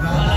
Bye.